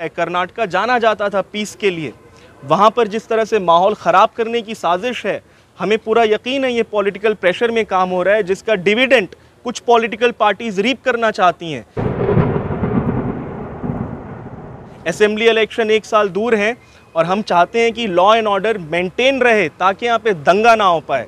कर्नाटका जाना जाता था पीस के लिए। वहाँ पर जिस तरह से माहौल ख़राब करने की साजिश है, हमें पूरा यकीन है ये पॉलिटिकल प्रेशर में काम हो रहा है, जिसका डिविडेंट कुछ पॉलिटिकल पार्टीज़ रीप करना चाहती हैं। असेंबली इलेक्शन एक साल दूर हैं और हम चाहते हैं कि लॉ एंड ऑर्डर मेंटेन रहे, ताकि यहाँ पे दंगा ना हो पाए।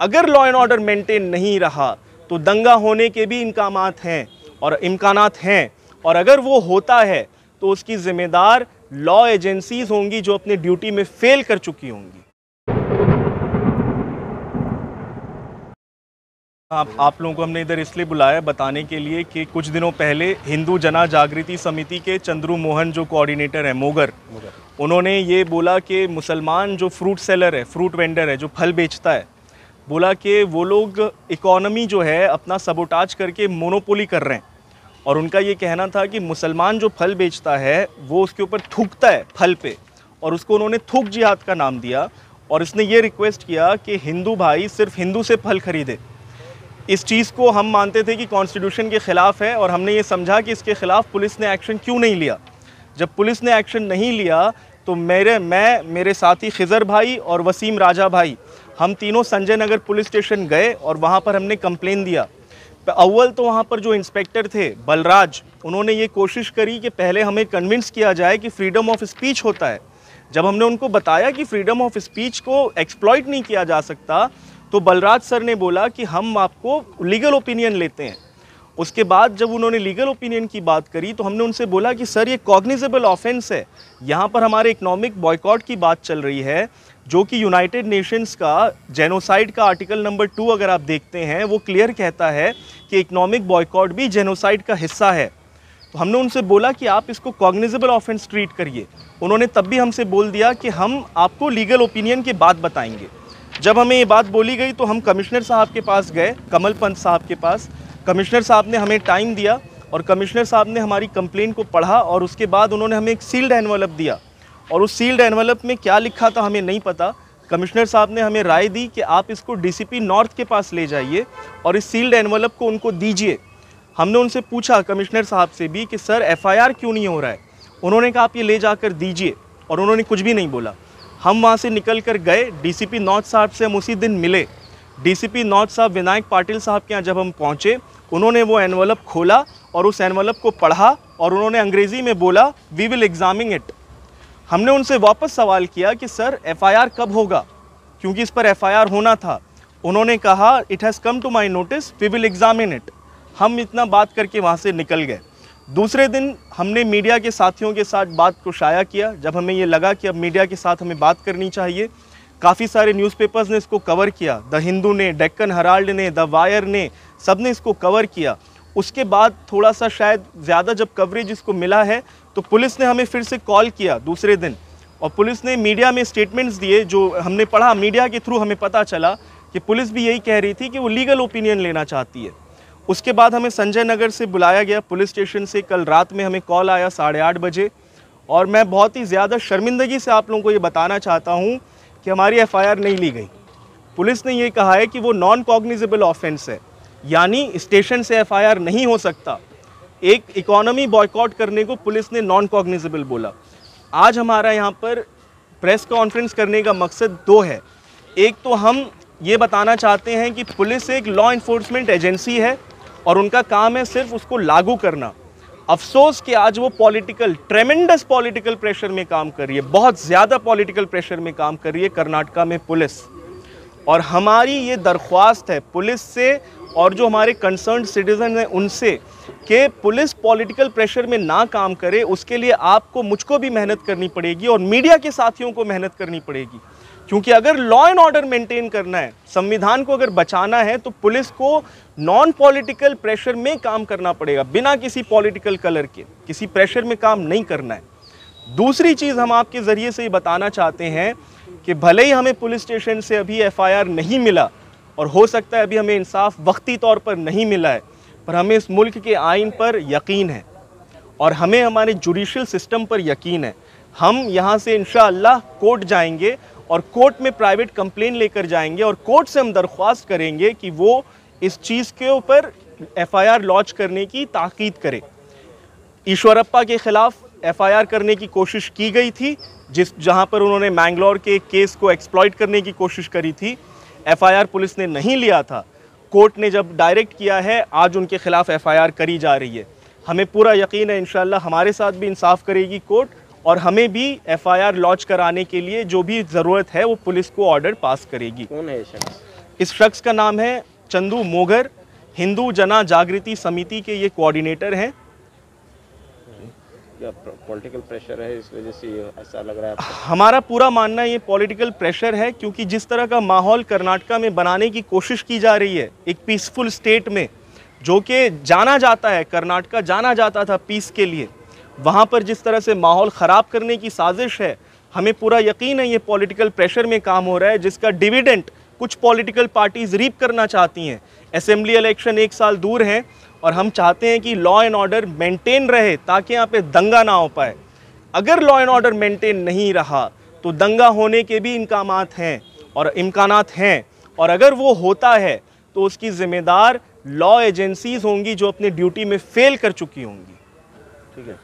अगर लॉ एंड ऑर्डर मेंटेन नहीं रहा तो दंगा होने के भी इम्कान हैं और इम्कान हैं। और अगर वो होता है तो उसकी ज़िम्मेदार लॉ एजेंसीज होंगी जो अपनी ड्यूटी में फेल कर चुकी होंगी। आप आप लोगों को हमने इधर इसलिए बुलाया बताने के लिए कि कुछ दिनों पहले हिंदू जना जागृति समिति के चंद्रू मोहन जो कोऑर्डिनेटर है मोगर उन्होंने ये बोला कि मुसलमान जो फ्रूट सेलर है फ्रूट वेंडर है जो फल बेचता है बोला कि वो लोग इकोनॉमी जो है अपना सबोटाज करके मोनोपोली कर रहे हैं। और उनका ये कहना था कि मुसलमान जो फल बेचता है, वो उसके ऊपर थूकता है फल पे। और उसको उन्होंने थूक जिहाद का नाम दिया और इसने ये रिक्वेस्ट किया कि हिंदू भाई सिर्फ़ हिंदू से फल खरीदे। इस चीज़ को हम मानते थे कि कॉन्स्टिट्यूशन के ख़िलाफ़ है और हमने ये समझा कि इसके ख़िलाफ़ पुलिस ने एक्शन क्यों नहीं लिया। जब पुलिस ने एक्शन नहीं लिया तो मेरे, मैं, मेरे साथी खिज़र भाई और वसीम राजा भाई, हम तीनों संजय नगर पुलिस स्टेशन गए और वहाँ पर हमने कंप्लेन दिया। अव्वल तो वहाँ पर जो इंस्पेक्टर थे, बलराज, उन्होंने ये कोशिश करी कि पहले हमें कन्विंस किया जाए कि फ्रीडम ऑफ़ स्पीच होता है। जब हमने उनको बताया कि फ्रीडम ऑफ़ स्पीच को एक्सप्लॉयट नहीं किया जा सकता तो बलराज सर ने बोला कि हम आपको लीगल ओपिनियन लेते हैं। उसके बाद जब उन्होंने लीगल ओपिनियन की बात करी तो हमने उनसे बोला कि, सर, ये कॉग्निजेबल ऑफेंस है। यहाँ पर हमारे इकोनॉमिक बॉयकॉट की बात चल रही है, जो कि यूनाइटेड नेशंस का जेनोसाइड का आर्टिकल नंबर टू अगर आप देखते हैं, वो क्लियर कहता है कि इकोनॉमिक बॉयकॉट भी जेनोसाइड का हिस्सा है। तो हमने उनसे बोला कि, आप इसको कॉग्निजेबल ऑफेंस ट्रीट करिए। उन्होंने तब भी हमसे बोल दिया कि, हम आपको लीगल ओपिनियन के बाद बताएँगे। जब हमें ये बात बोली गई तो हम कमिश्नर साहब के पास गए कमल पंत साहब के पास। कमिश्नर साहब ने हमें टाइम दिया और कमिश्नर साहब ने हमारी कंप्लेन को पढ़ा और उसके बाद उन्होंने हमें एक सील्ड एनवलप दिया। और उस सील्ड एनवलप में क्या लिखा था हमें नहीं पता। कमिश्नर साहब ने हमें राय दी कि आप इसको डीसीपी नॉर्थ के पास ले जाइए और इस सील्ड एनवलप को उनको दीजिए। हमने उनसे पूछा कमिश्नर साहब से भी कि, सर एफआईआर क्यों नहीं हो रहा है? उन्होंने कहा, आप ये ले जाकर दीजिए। और उन्होंने कुछ भी नहीं बोला। हम वहाँ से निकल कर गए डीसीपी नॉर्थ साहब से हम उसी दिन मिले। डीसीपी नॉर्थ साहब विनायक पाटिल साहब के यहाँ जब हम पहुँचे, उन्होंने वो एनवलप खोला और उस एनवलप को पढ़ा और उन्होंने अंग्रेज़ी में बोला वी विल एग्जामिंग इट हमने उनसे वापस सवाल किया कि, सर, एफआईआर कब होगा? क्योंकि इस पर एफआईआर होना था। उन्होंने कहा it has come to my notice we will examine it हम इतना बात करके वहाँ से निकल गए। दूसरे दिन हमने मीडिया के साथियों के साथ बात को शाया किया। जब हमें ये लगा कि अब मीडिया के साथ हमें बात करनी चाहिए काफ़ी सारे न्यूज़पेपर्स ने इसको कवर किया। द हिंदू ने डेक्कन हराल्ड ने द वायर ने सबने इसको कवर किया। उसके बाद थोड़ा सा शायद ज़्यादा जब कवरेज इसको मिला है तो पुलिस ने हमें फिर से कॉल किया दूसरे दिन। और पुलिस ने मीडिया में स्टेटमेंट्स दिए, जो हमने पढ़ा मीडिया के थ्रू हमें पता चला कि पुलिस भी यही कह रही थी कि वो लीगल ओपिनियन लेना चाहती है। उसके बाद हमें संजय नगर से बुलाया गया, पुलिस स्टेशन से। कल रात में हमें कॉल आया साढ़े आठ बजे। और मैं बहुत ही ज़्यादा शर्मिंदगी से आप लोगों को ये बताना चाहता हूँ कि हमारी एफआईआर नहीं ली गई। पुलिस ने ये कहा है कि वो नॉन कॉग्निजेबल ऑफेंस है। यानी स्टेशन से एफआईआर नहीं हो सकता। एक इकोनॉमी बॉयकॉट करने को पुलिस ने नॉन कॉग्निजेबल बोला। आज हमारा यहाँ पर प्रेस कॉन्फ्रेंस करने का मकसद दो है। एक तो हम ये बताना चाहते हैं कि पुलिस एक लॉ इन्फोर्समेंट एजेंसी है और उनका काम है सिर्फ़ उसको लागू करना। अफसोस कि आज वो पॉलिटिकल ट्रेमेंडस पॉलिटिकल प्रेशर में काम कर रही है, बहुत ज़्यादा पॉलिटिकल प्रेशर में काम कर रही है कर्नाटका में पुलिस। और हमारी ये दरख्वास्त है पुलिस से और जो हमारे कंसर्न सिटीजन हैं उनसे कि पुलिस पॉलिटिकल प्रेशर में ना काम करे, उसके लिए आपको, मुझको भी मेहनत करनी पड़ेगी और मीडिया के साथियों को मेहनत करनी पड़ेगी। क्योंकि अगर लॉ एंड ऑर्डर मेंटेन करना है, संविधान को अगर बचाना है तो पुलिस को नॉन पॉलिटिकल प्रेशर में काम करना पड़ेगा, बिना किसी पॉलिटिकल कलर के। किसी प्रेशर में काम नहीं करना है। दूसरी चीज़ हम आपके ज़रिए से ये बताना चाहते हैं कि भले ही हमें पुलिस स्टेशन से अभी एफआईआर नहीं मिला और हो सकता है अभी हमें इंसाफ वक्ती तौर पर नहीं मिला है, पर हमें इस मुल्क के आइन पर यकीन है और हमें हमारे जुडिशल सिस्टम पर यकीन है। हम यहाँ से इन कोर्ट जाएँगे और कोर्ट में प्राइवेट कंप्लेन लेकर जाएँगे और कोर्ट से हम दरख्वास्त करेंगे कि वो इस चीज़ के ऊपर एफआईआर लॉन्च करने की ताकीद करे। ईश्वरप्पा के ख़िलाफ़ एफआईआर करने की कोशिश की गई थी जिस जहाँ पर उन्होंने मैंगलोर के केस को एक्सप्लॉइट करने की कोशिश करी थी। एफआईआर पुलिस ने नहीं लिया था। कोर्ट ने जब डायरेक्ट किया है आज उनके खिलाफ एफआईआर करी जा रही है। हमें पूरा यकीन है इन हमारे साथ भी इंसाफ करेगी कोर्ट और हमें भी एफआईआर लॉन्च कराने के लिए जो भी ज़रूरत है वो पुलिस को ऑर्डर पास करेगी। कौन है शख्स? इस शख्स का नाम है चंदू मोगर। हिंदू जना जागृति समिति के ये कोऑर्डिनेटर हैं। पॉलिटिकल प्रेशर है इस वजह से ऐसा लग रहा है हमारा पूरा मानना ये पॉलिटिकल प्रेशर है क्योंकि जिस तरह का माहौल कर्नाटका में बनाने की कोशिश की जा रही है, एक पीसफुल स्टेट में, जो कि जाना जाता है, कर्नाटका जाना जाता था पीस के लिए, वहाँ पर जिस तरह से माहौल ख़राब करने की साजिश है, हमें पूरा यकीन है ये पॉलिटिकल प्रेशर में काम हो रहा है, जिसका डिविडेंट कुछ पॉलिटिकल पार्टीज़ रीप करना चाहती हैं। असेंबली इलेक्शन एक साल दूर हैं और हम चाहते हैं कि लॉ एंड ऑर्डर मेंटेन रहे ताकि यहाँ पे दंगा ना हो पाए। अगर लॉ एंड ऑर्डर मेंटेन नहीं रहा तो दंगा होने के भी इम्कान हैं और इम्कान हैं। और अगर वो होता है तो उसकी ज़िम्मेदार लॉ एजेंसीज होंगी जो अपनी ड्यूटी में फेल कर चुकी होंगी। ठीक है